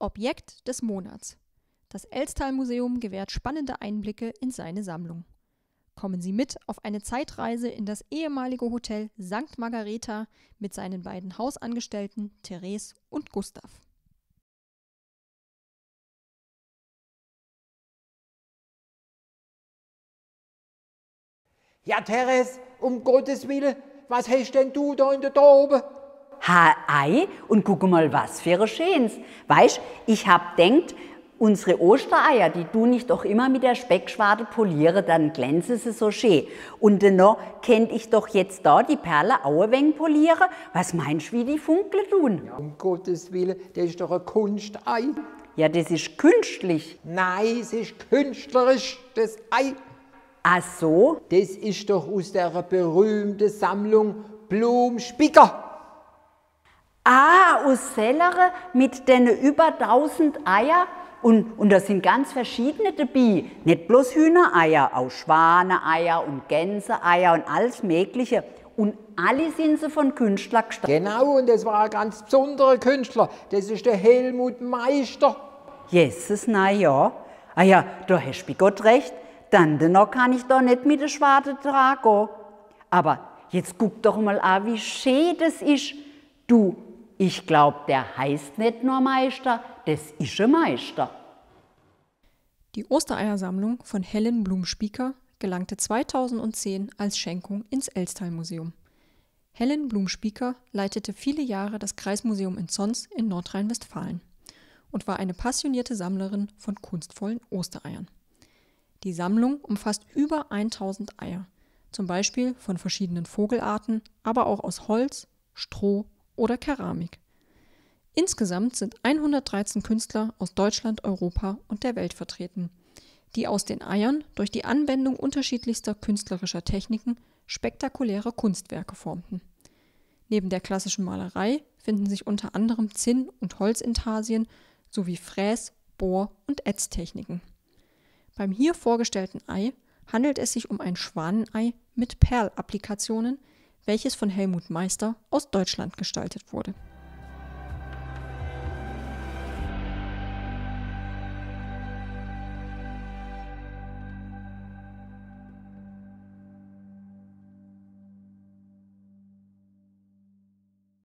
Objekt des Monats. Das Elstal-Museum gewährt spannende Einblicke in seine Sammlung. Kommen Sie mit auf eine Zeitreise in das ehemalige Hotel St. Margareta mit seinen beiden Hausangestellten Therese und Gustav. Ja, Therese, um Gottes Willen, was hast denn du da in der Taube? Ha, ei, und guck mal, was für ein Schönes. Weißt, ich hab denkt, unsere Ostereier, die du nicht auch immer mit der Speckschwarte poliere, dann glänzen sie so schön. Und dennoch kennt ich doch jetzt da die Perle wenig poliere. Was meinst du, wie die Funkle tun? Ja, um Gottes Willen, das ist doch ein Kunstei. Ja, das ist künstlich. Nein, es ist künstlerisch, das Ei. Ach so? Das ist doch aus der berühmten Sammlung Blumspicker. Ah, aus Sellere mit den über 1000 Eier. Und, und da sind ganz verschiedene dabei. Nicht bloß Hühnereier, auch Schwaneeier und Gänseeier und alles Mögliche. Und alle sind sie von Künstlern gestammt. Genau, und das war ein ganz besonderer Künstler. Das ist der Helmut Meister. Jesus, na ja. Ah ja, da hast du Gott recht. Dann noch kann ich da nicht mit der Schwarte tragen. Aber jetzt guck doch mal an, wie schön das ist. Du, ich glaub, der heißt nicht nur Meister, das ist ein Meister. Die Ostereiersammlung von Helen Blum-Spieker gelangte 2010 als Schenkung ins Elstal-Museum. Helen Blum-Spieker leitete viele Jahre das Kreismuseum in Zons in Nordrhein-Westfalen und war eine passionierte Sammlerin von kunstvollen Ostereiern. Die Sammlung umfasst über 1000 Eier, zum Beispiel von verschiedenen Vogelarten, aber auch aus Holz, Stroh oder Keramik. Insgesamt sind 113 Künstler aus Deutschland, Europa und der Welt vertreten, die aus den Eiern durch die Anwendung unterschiedlichster künstlerischer Techniken spektakuläre Kunstwerke formten. Neben der klassischen Malerei finden sich unter anderem Zinn- und Holzintarsien sowie Fräs-, Bohr- und Ätztechniken. Beim hier vorgestellten Ei handelt es sich um ein Schwanenei mit Perlapplikationen, welches von Helmut Meister aus Deutschland gestaltet wurde